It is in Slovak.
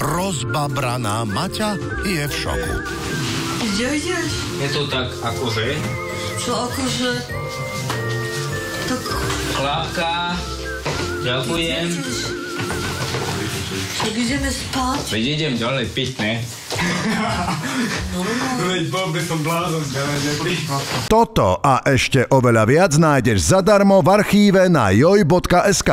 rozbabraná Maťa je v šoku. Kde ideš? Je to tak akože? Čo akože? Tak... Klapka, ďakujem. Tak ideme spať. Veď idem ďalej piť, ne? Toto a ešte oveľa viac nájdeš zadarmo v archíve na joj.sk.